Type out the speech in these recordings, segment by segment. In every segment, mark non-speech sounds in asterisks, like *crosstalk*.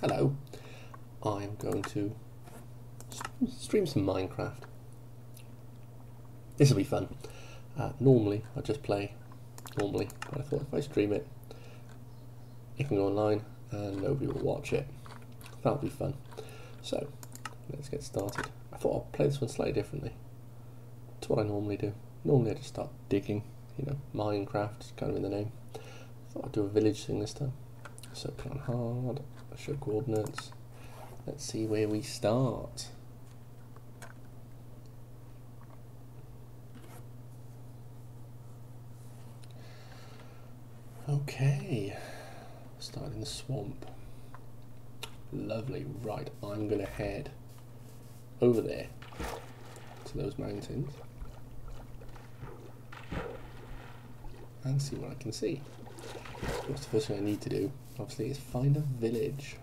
Hello. I'm going to stream some Minecraft. This will be fun. Uh, normally, I just play normally, but I thought if I stream it, it can go online and nobody will watch it. That'll be fun. So, let's get started. I thought I'd play this one slightly differently. It's what I normally do. Normally I just start digging, you know, Minecraft, is kind of in the name. I thought I'd do a village thing this time. So on hard, show coordinates. Let's see where we start. Okay, start in the swamp. Lovely, right, I'm gonna head over there to those mountains and see what I can see. What's the first thing I need to do, obviously, is find a village.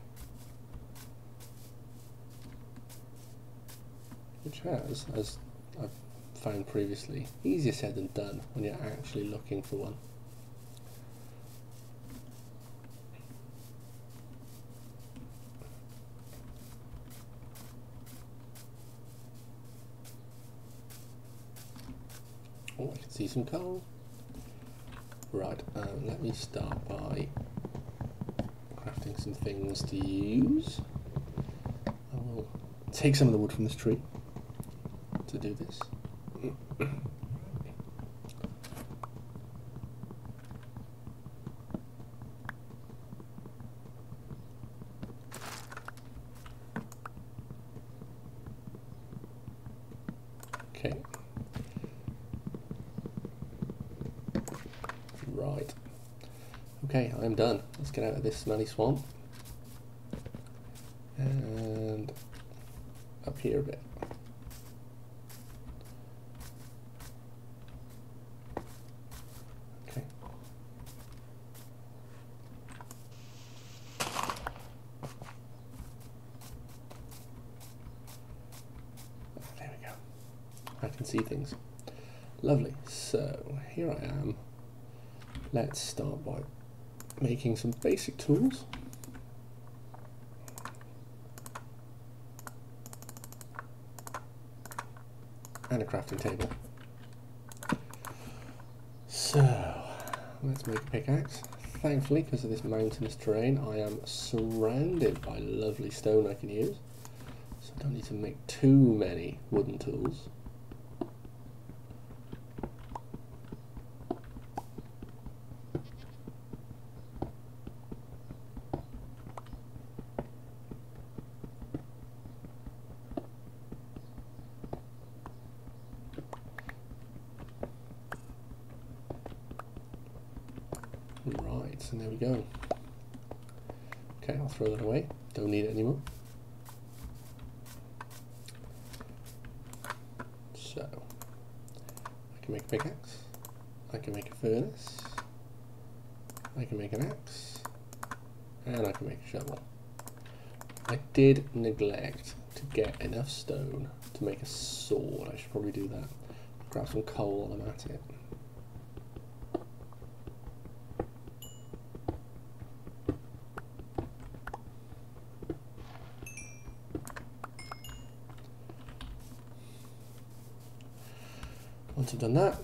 Which has, as I've found previously, easier said than done when you're actually looking for one. Oh, I can see some coal. Right, um, let me start by some things to use. I will take some of the wood from this tree to do this. okay. Right. Okay, I'm done. Get out of this smelly swamp. And up here a bit. Okay. There we go. I can see things. Lovely. So here I am. Let's start by making some basic tools. And a crafting table. So, let's make a pickaxe. Thankfully, because of this mountainous terrain, I am surrounded by lovely stone I can use. So I don't need to make too many wooden tools. Right, and there we go. Okay, I'll throw that away. Don't need it anymore. So, I can make a pickaxe. I can make a furnace. I can make an axe. And I can make a shovel. I did neglect to get enough stone to make a sword. I should probably do that. Grab some coal while I'm at it. Once I've done that,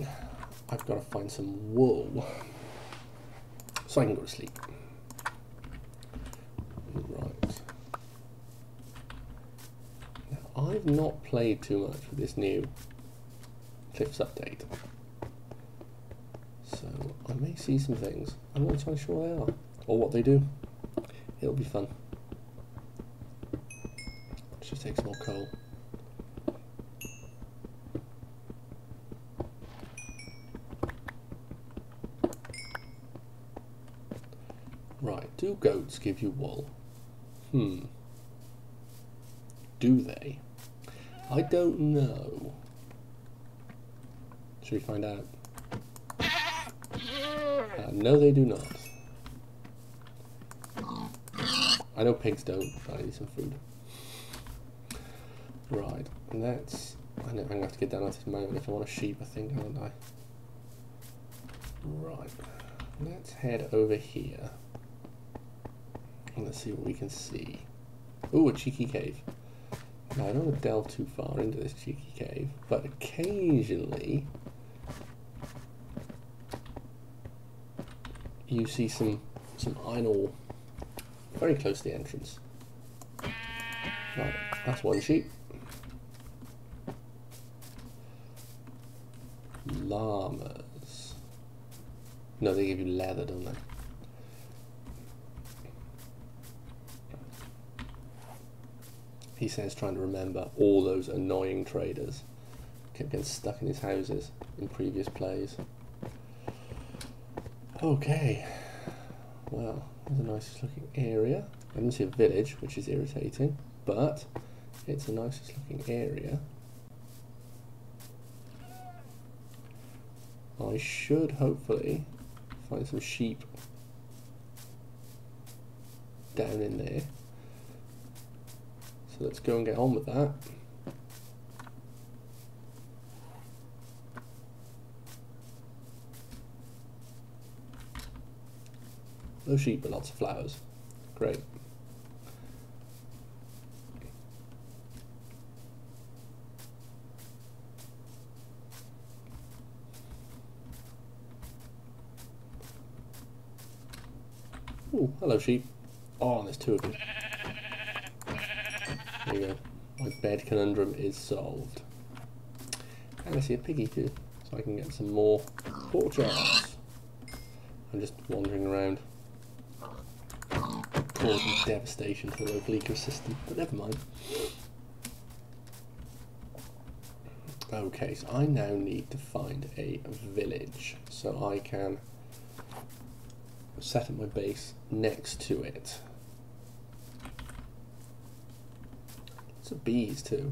I've got to find some wool so I can go to sleep. Right. Now, I've not played too much with this new Cliffs update. So I may see some things. I'm not entirely sure they are. Or what they do. It'll be fun. Let's just take some more coal. Right, do goats give you wool? Hmm. Do they? I don't know. Should we find out? Uh, no, they do not. I know pigs don't, but I need some food. Right, and that's... I know I'm going to have to get down at this moment if I want a sheep, I think, don't I? Right, let's head over here. Let's see what we can see. Ooh, a cheeky cave. Now, I don't want to delve too far into this cheeky cave, but occasionally you see some some iron ore very close to the entrance. Right, that's one sheep. Llamas. No, they give you leather, don't they? He says trying to remember all those annoying traders. Kept getting stuck in his houses in previous plays. Okay. Well, there's a nice looking area. I didn't see a village, which is irritating, but it's a nicest looking area. I should hopefully find some sheep down in there. So let's go and get on with that. No sheep, but lots of flowers. Great. Oh, hello sheep. Oh, there's two of. You go. My bed conundrum is solved. And I see a piggy too, so I can get some more chops. I'm just wandering around causing devastation to the local ecosystem, but never mind. Okay, so I now need to find a village so I can set up my base next to it. A bees too.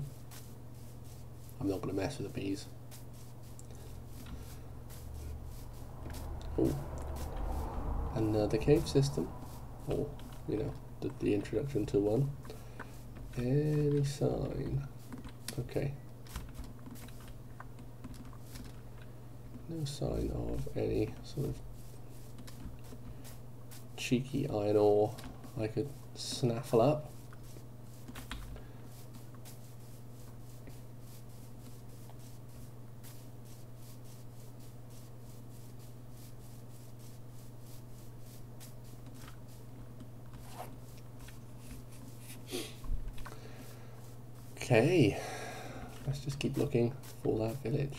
I'm not going to mess with the bees. Oh, another uh, cave system. Oh, you know, the, the introduction to one. Any sign? Okay. No sign of any sort of cheeky iron ore I could snaffle up. Okay, let's just keep looking for that village.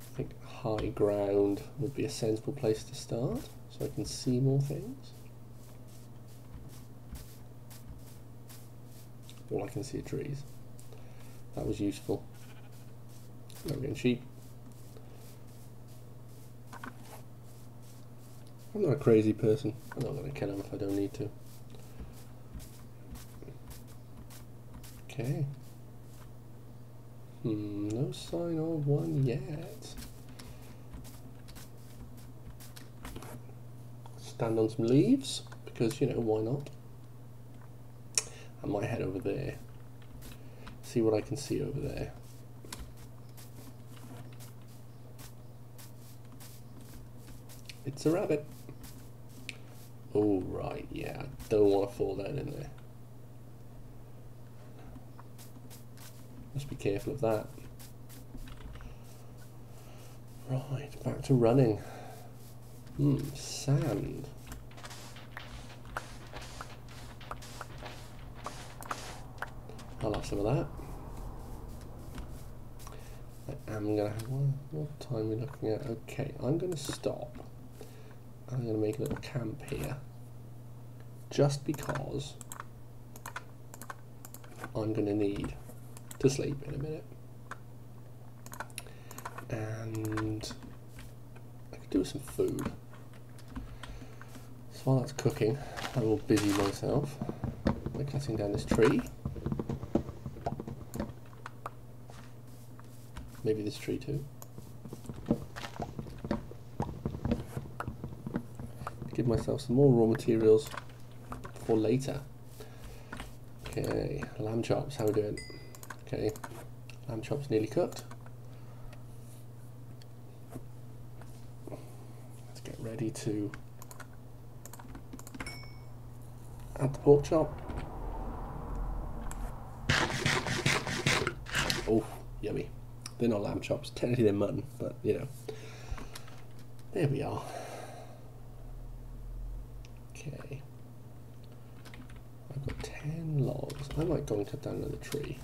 I think high would be a sensible place to start so I can see more things. All I can see are trees. That was useful. We're getting. I'm not a crazy person. I'm not going to kill him if I don't need to. Okay. Hmm, no sign of one yet. Stand on some leaves, because, you know, why not? I might head over there. See what I can see over there. It's a rabbit. Oh, right, yeah. I don't want to fall down in there. Must be careful of that. Right, back to running. Hmm, sand. I'll have some of that. I am gonna have one. what time are we looking at? Okay, I'm gonna stop. I'm gonna make a little camp here. Just because I'm gonna need to sleep in a minute. And I could do some food. So while that's cooking, I will busy myself by cutting down this tree. Maybe this tree too. Give myself some more raw materials for later. Okay, lamb chops, how are we doing? Okay, lamb chops nearly cooked. Let's get ready to Add the pork chop. Oh, yummy. They're not lamb chops. Technically they're mutton, but you know. There we are. Okay. I've got 10 logs. I might go and cut down another tree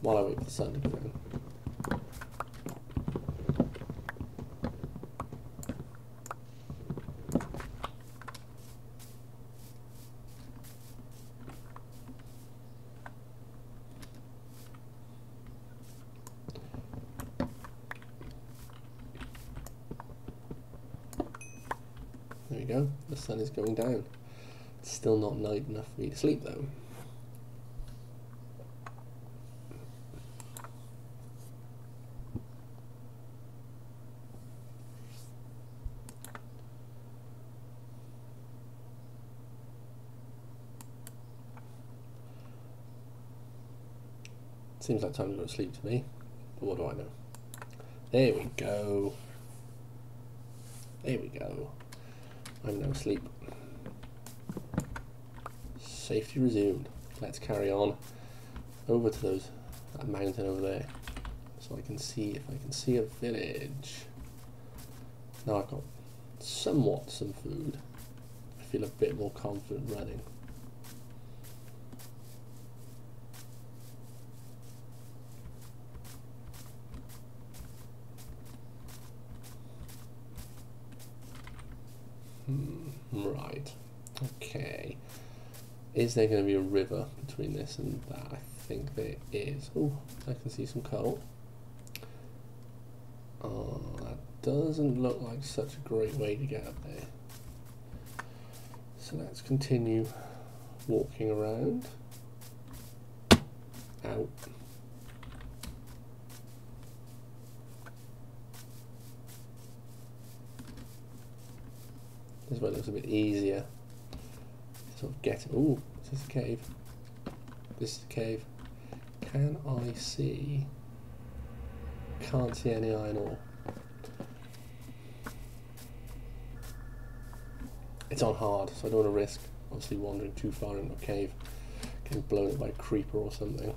while I wait for the sun to down. We go. The sun is going down. It's still not night enough for me to sleep though. Seems like time to go to sleep to me, but what do I know? There we go. There we go. I'm now asleep. Safety resumed. Let's carry on over to those that mountain over there, so I can see if I can see a village. Now I've got somewhat some food. I feel a bit more confident running. Hmm, right. Okay. Is there going to be a river between this and that? I think there is. Oh, I can see some coal. Oh, that doesn't look like such a great way to get up there. So let's continue walking around. Out. This way looks a bit easier. Sort of get. Oh, is this a cave? This is a cave. Can I see? Can't see any iron ore. It's on hard, so I don't want to risk obviously wandering too far into a cave, getting blown up by a creeper or something.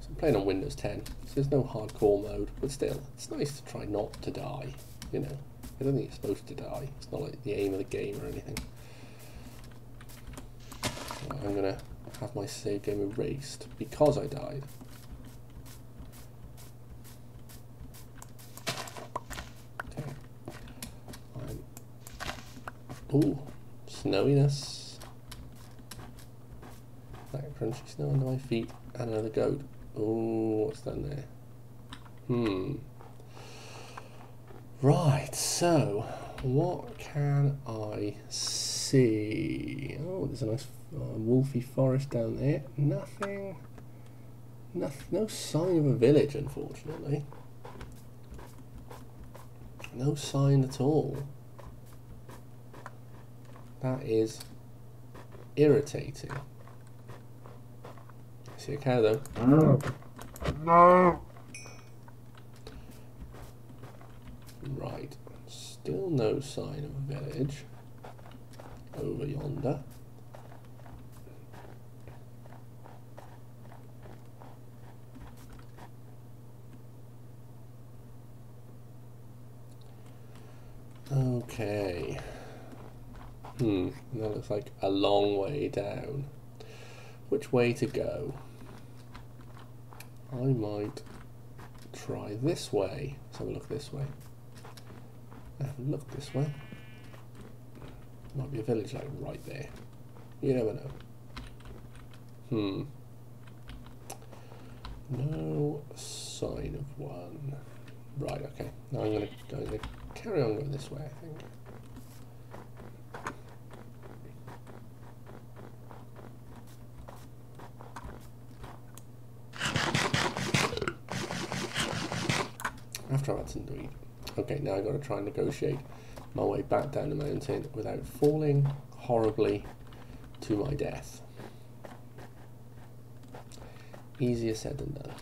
So I'm playing on Windows 10, so there's no hardcore mode, but still, it's nice to try not to die, you know. I don't think you're supposed to die. It's not like the aim of the game or anything. I'm gonna have my save game erased because I died. Okay. I'm... Ooh, snowiness. That crunchy snow under my feet and another goat. Oh, what's down there? Hmm. Right, so what can I see? Oh, there's a nice uh, wolfy forest down there. Nothing, nothing, no sign of a village, unfortunately. No sign at all. That is irritating. See a cow though. No. No. Right, still no sign of a village over yonder. Okay. Hmm, that looks like a long way down. Which way to go? I might try this way. Let's have a look this way. Have a look this way. Might be a village like right there. You never know. Hmm. No sign of one. Right, okay. Now I'm gonna, I'm gonna carry on going this way, I think. After I've had some to eat. Okay, now I've got to try and negotiate my way back down the mountain without falling horribly to my death. Easier said than done.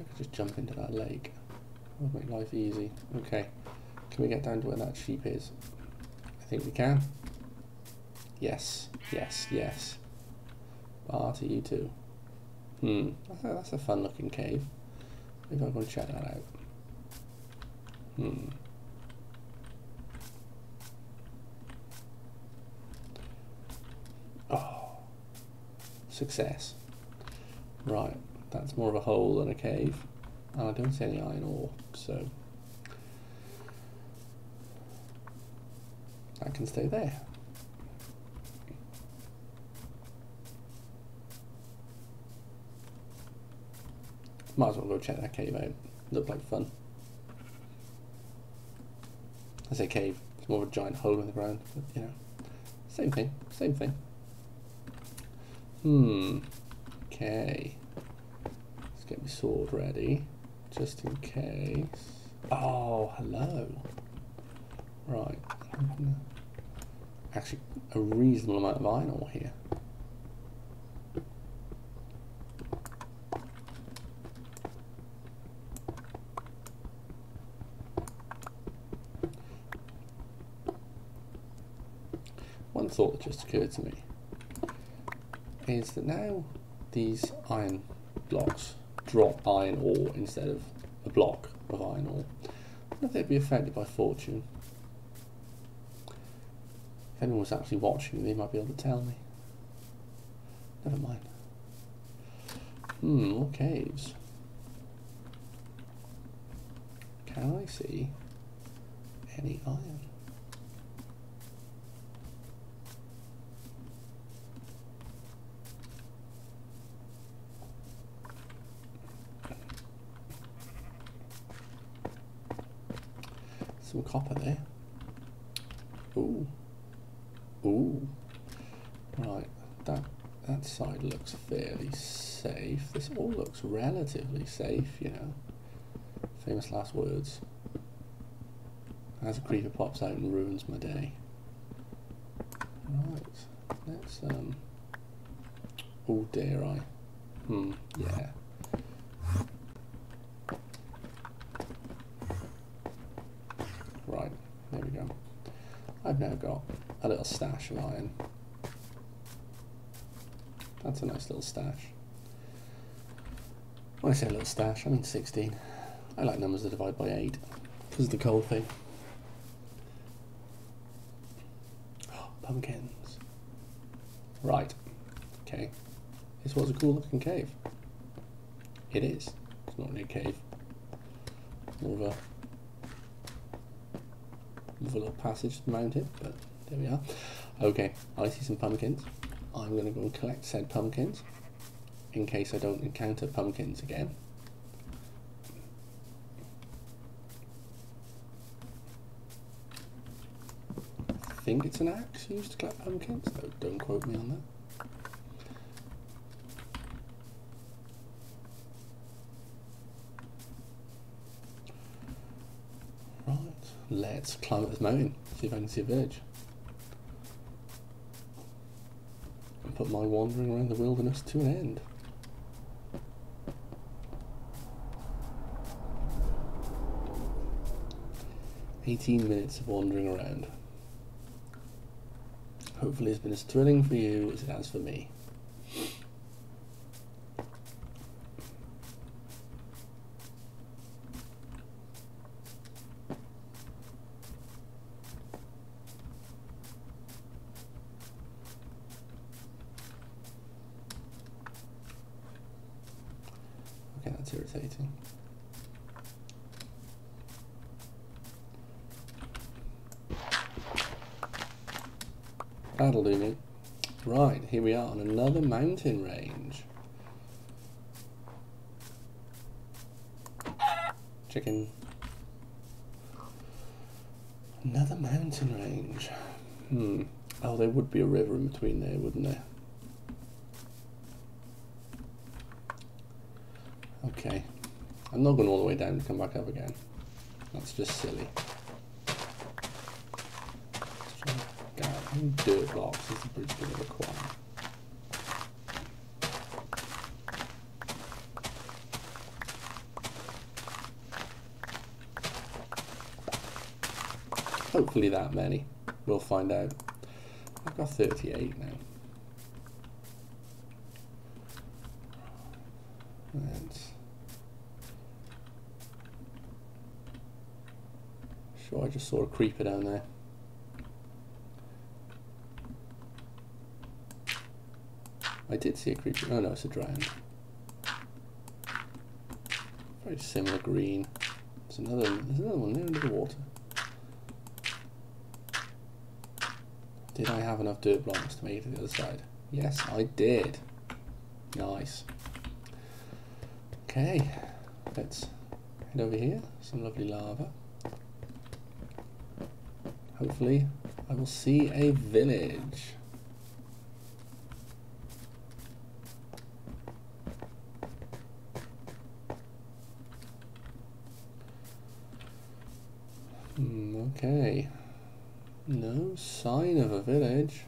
I could just jump into that lake. That Would make life easy. Okay. Can we get down to where that sheep is? I think we can. Yes, yes, yes. Bar to you too. Hmm, that's a, fun looking cave. Maybe I'll go and check that out. Hmm. Oh, success. Right, that's more of a hole than a cave. And I don't see any iron ore, so that can stay there. Might as well go check that cave out. Looked like fun. I say cave, it's more of a giant hole in the ground, but you know. Same thing, same thing. Hmm. Okay. Get my sword ready, just in case. Oh, hello. Right. Actually, a reasonable amount of iron ore here. One thought that just occurred to me is that now these iron blocks drop iron ore instead of a block of iron ore. I wonder if they'd be affected by fortune. If anyone was actually watching, they might be able to tell me. Never mind. Hmm, more caves. Can I see any iron? Some copper there. Ooh. Ooh. Right, that that side looks fairly safe. This all looks relatively safe, you know. Famous last words. As a creeper pops out and ruins my day. Right, let's um. Oh, dare I? Hmm. Yeah. Right, there we go. I've now got a little stash of iron. That's a nice little stash. When I say a little stash, I mean 16. I like numbers that divide by 8, because of the coal thing. Oh, pumpkins. Right, okay. This was a cool looking cave. It is. It's not really a cave. More of a with a little passage mount it, but there we are. Okay, I see some pumpkins. I'm going to go and collect said pumpkins in case I don't encounter pumpkins again. I think it's an axe used to collect pumpkins, though don't quote me on that. Right, let's climb up this mountain, see if I can see a village. And put my wandering around the wilderness to an end. Eighteen minutes of wandering around. Hopefully it's been as thrilling for you as it has for me. Okay, that's irritating. That'll do me. Right, here we are on another mountain range. Chicken. Another mountain range. Hmm. Oh, there would be a river in between there, wouldn't there? Okay. I'm not going all the way down to come back up again. That's just silly. Dirt blocks is the bridge going to require? Hopefully that many. We'll find out. I've got 38 now. And sure, I just saw a creeper down there. I did see a creeper. Oh no, it's a drowned. Very similar green. There's another. There's another one near under the water. Did I have enough dirt blocks to make it to the other side? Yes, I did. Nice. Okay, let's head over here. Some lovely lava. Hopefully, I will see a village. Hmm, okay. No sign of a village.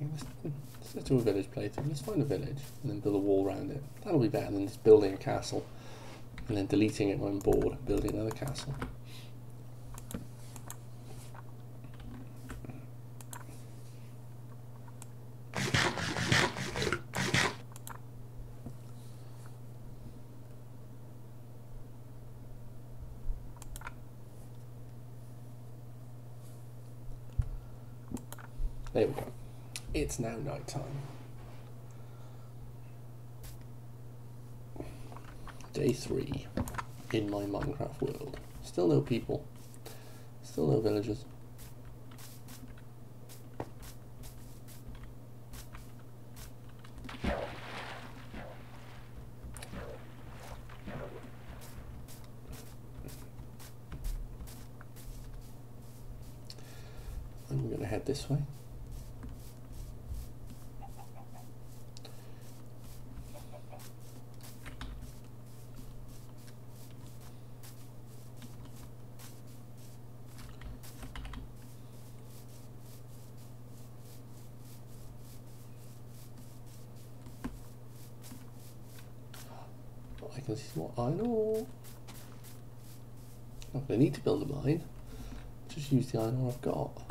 Let's, let's do a village playthrough. Let's find a village and then build a wall around it. That'll be better than just building a castle and then deleting it when bored, building another castle. There we go. Now night time. Day three in my Minecraft world. Still no people. Still no villagers. I'm going to head this way. I can see more iron ore. Not going to need to build a mine. Just use the iron ore I've got.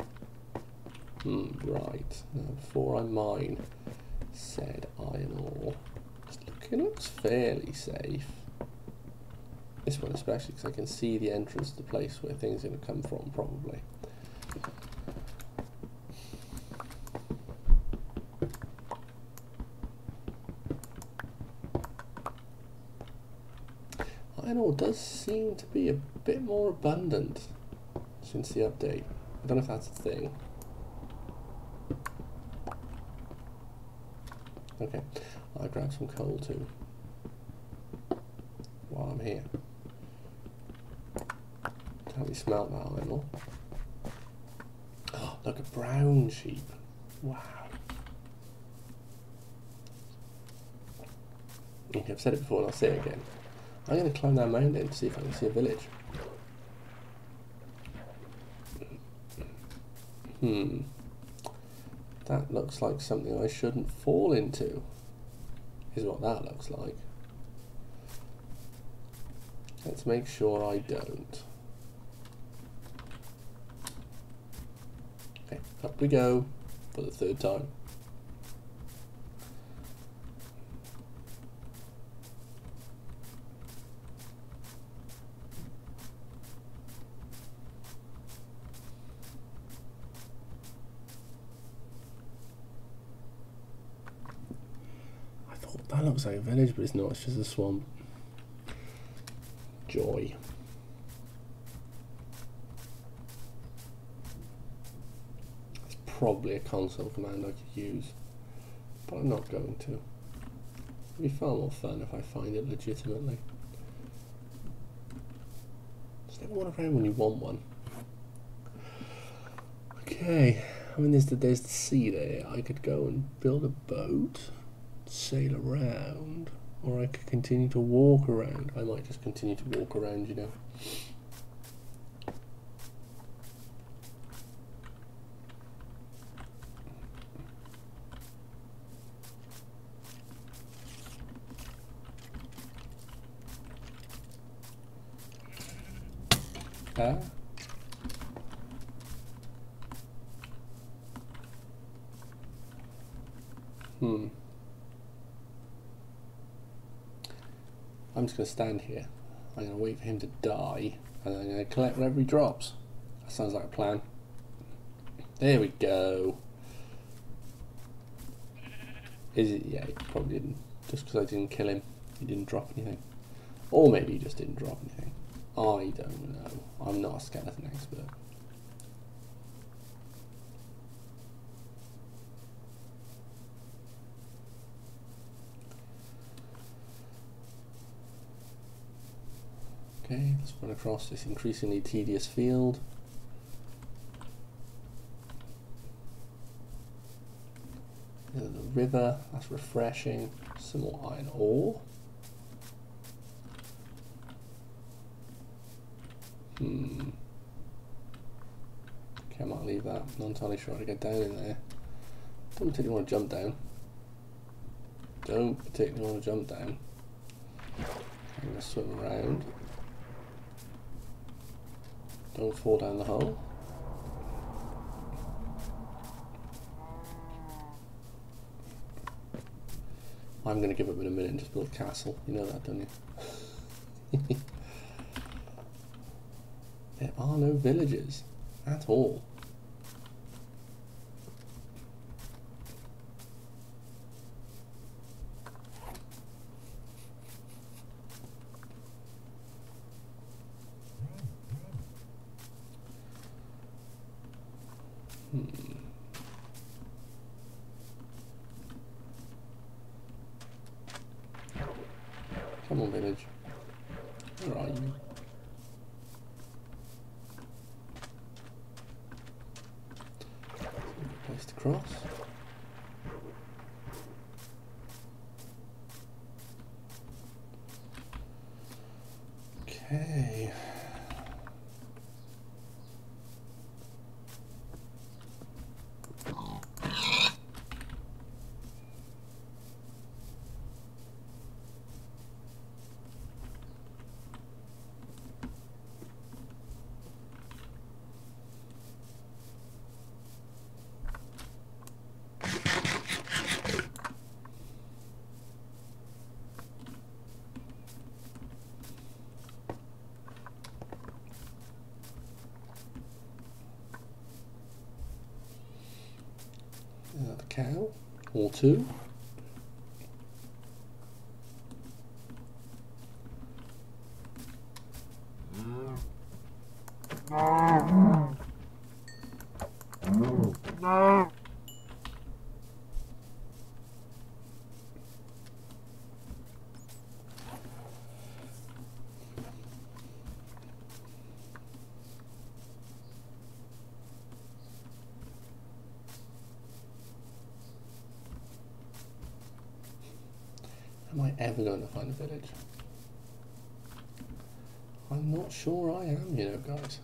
Hmm, right. Now, before I mine said iron ore, it's looking looks fairly safe. This one especially, because I can see the entrance to the place where things are going to come from, probably. Iron ore does seem to be a bit more abundant since the update. I don't know if that's a thing. Okay, I'll grab some coal too while I'm here. Can't we smelt that iron ore? Oh, look, a brown sheep. Wow. Okay, I've said it before and I'll say it again. I'm going to climb that mountain to see if I can see a village. Hmm. That looks like something I shouldn't fall into, is what that looks like. Let's make sure I don't. Okay, up we go for the third time. I thought that looks like a village, but it's not, it's just a swamp. Joy. It's probably a console command I could use, but I'm not going to. It'd be far more fun if I find it legitimately. Just never one around when you want one. Okay, I mean there's the there's the sea there. I could go and build a boat, sail around, or I could continue to walk around. I might just continue to walk around, you know. car. Hmm. I'm just going to stand here. I'm going to wait for him to die, and then I'm going to collect whatever he drops. That sounds like a plan. There we go. Is it? Yeah, he probably didn't. Just because I didn't kill him, he didn't drop anything. Or maybe he just didn't drop anything. I don't know. I'm not a skeleton expert. Okay, let's run across this increasingly tedious field. the river, that's refreshing. Some more iron ore. Hmm. Okay, I might leave that. I'm Not entirely sure how to get down in there. Don't particularly want to jump down. Don't particularly want to jump down. I'm going to swim around. Don't fall down the hole. I'm going to give up in a minute and just build a castle. You know that, don't you? *laughs* there are no villages at all. Hmm. On, village. Where are you? Place to cross. Okay. Another cow or two. No. No. Ever going to find a village? I'm not sure I am, you know, guys.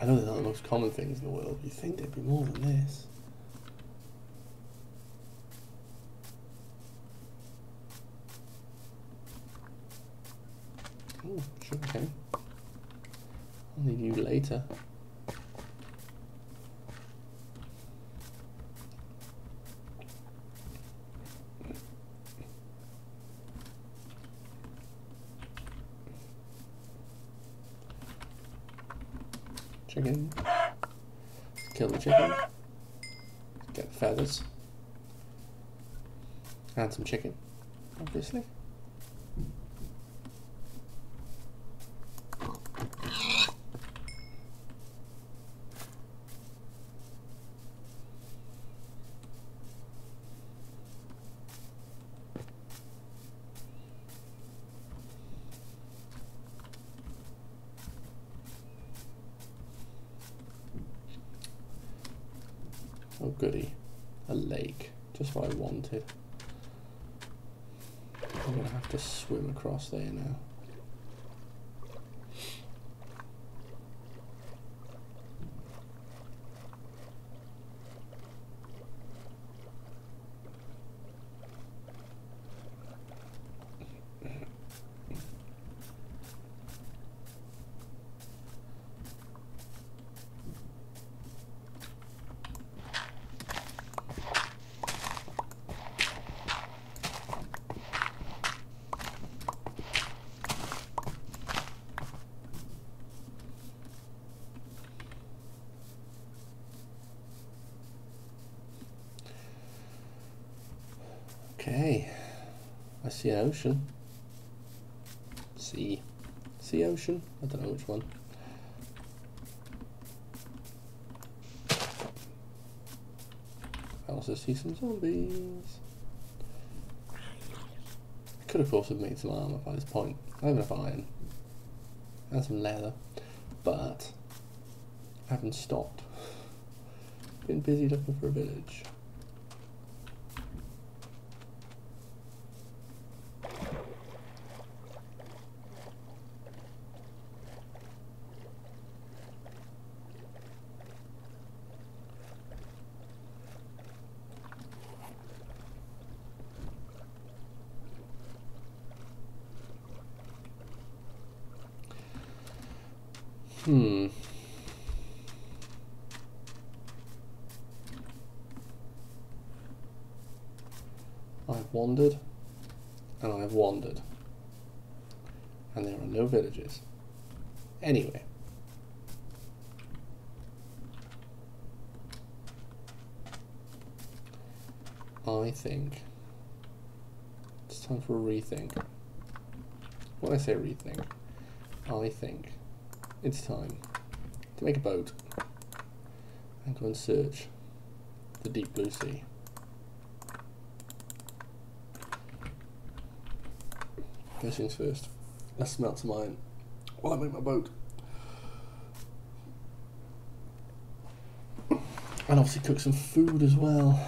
I know they're not the most common things in the world. You think there'd be more than this? Oh, sure can. I'll need you later. Chicken. Kill the chicken. Get the feathers. And some chicken, obviously. Oh goody, a lake, just what I wanted. I'm gonna have to swim across there now. I see an ocean. Sea. Sea ocean? I don't know which one. I also see some zombies. I could of course have made some armour by this point. I have enough iron. And some leather. But I haven't stopped. Been busy looking for a village. Hmm. I've wandered and I've wandered. And there are no villages. Anyway. I think it's time for a rethink. When I say rethink, I think it's time to make a boat and go and search the deep blue sea. First things first, smelt some iron while I make my boat. And obviously cook some food as well.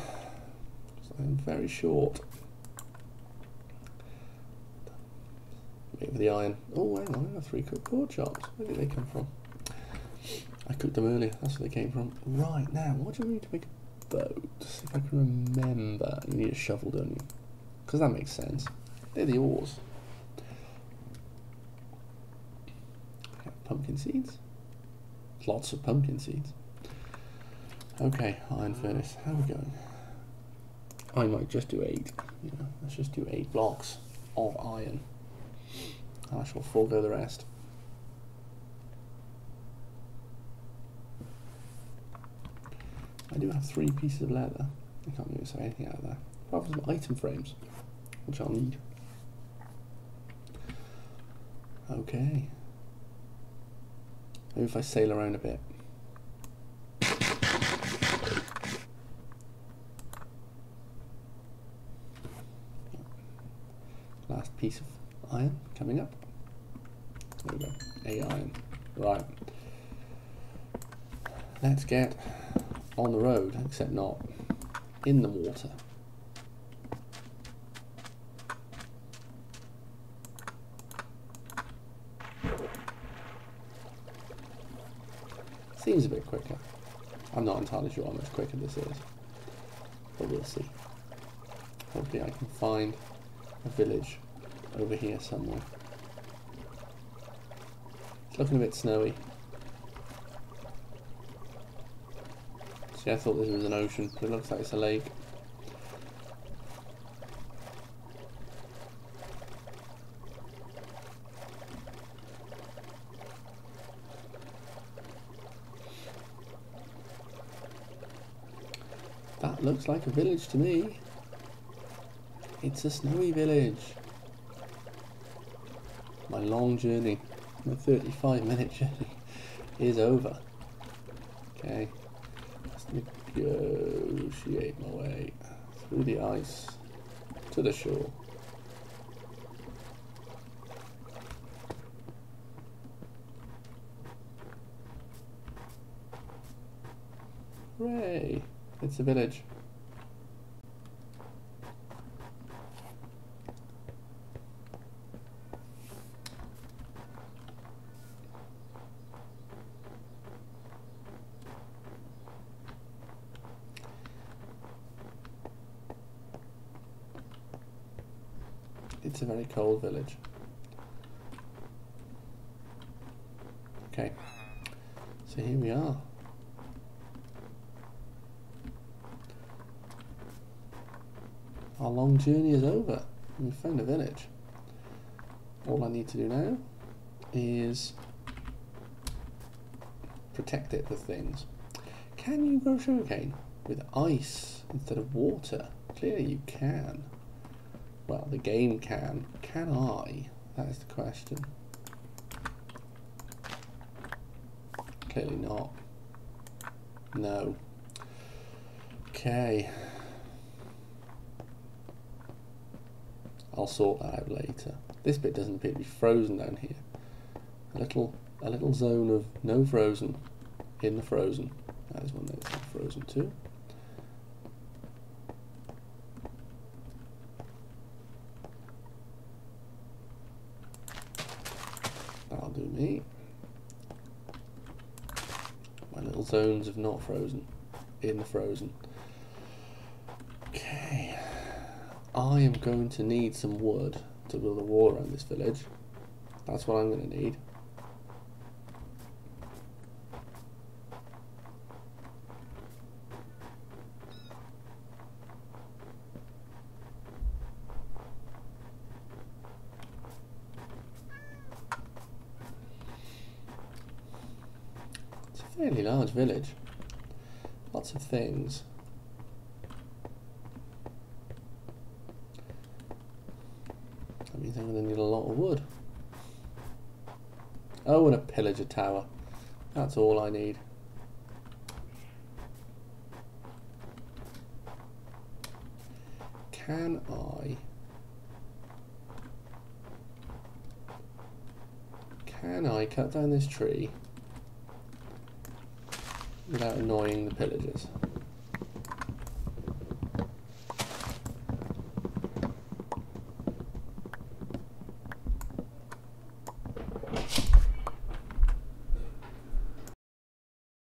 So I'm very short. For the iron. Oh, hang on, I have three cooked pork chops. Where did they come from? I cooked them earlier, that's where they came from. Right, now, what do you need to make a boat? See if I can remember. You need a shovel, don't you? Because that makes sense. They're the oars. Pumpkin seeds. Lots of pumpkin seeds. Okay, iron furnace. How are we going? I might just do eight. You know, let's just do eight blocks of iron. I shall forego the rest. I do have three pieces of leather. I can't really say anything out of that. Apart from some item frames, which I'll need. Okay. Maybe if I sail around a bit. Last piece of iron coming up. There we go. A iron. Right. Let's get on the road, except not in the water. Seems a bit quicker. I'm not entirely sure how much quicker this is, but we'll see. Hopefully I can find a village over here somewhere. It's looking a bit snowy. See, I thought this was an ocean, but it looks like it's a lake. That looks like a village to me. It's a snowy village. My long journey, my 35 minute *laughs* journey is over. Okay, let's negotiate my way through the ice to the shore. Hooray! It's a village. Cold village. Okay, so here we are. Our long journey is over. We found a village. All I need to do now is protect it with things. Can you grow sugarcane with ice instead of water? Clearly you can. Well, the game can. Can I? That is the question. Clearly not. No. Okay. I'll sort that out later. This bit doesn't appear to be frozen down here. A little, a little zone of no frozen in the frozen. That is one that's frozen too. That'll do me. My little zones of not frozen in the frozen. Okay. I am going to need some wood to build a wall around this village. That's what I'm going to need. It's a large village. Lots of things. That means I'm going to need a lot of wood. Oh, and a pillager tower. That's all I need. Can I... Can I cut down this tree without annoying the pillagers?